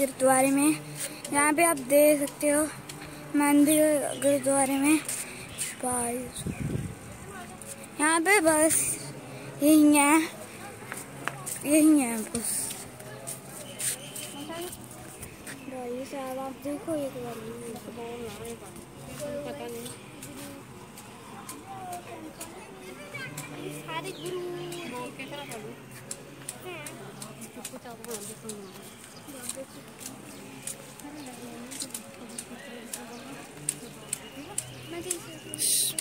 गुरुद्वारे में। यहाँ पे आप देख सकते हो मंदिर गुरुद्वारे में। यहाँ पे बस यही है यही है बस। साहब आप देखो एक बार। पता नहीं सारे गुरु Shh.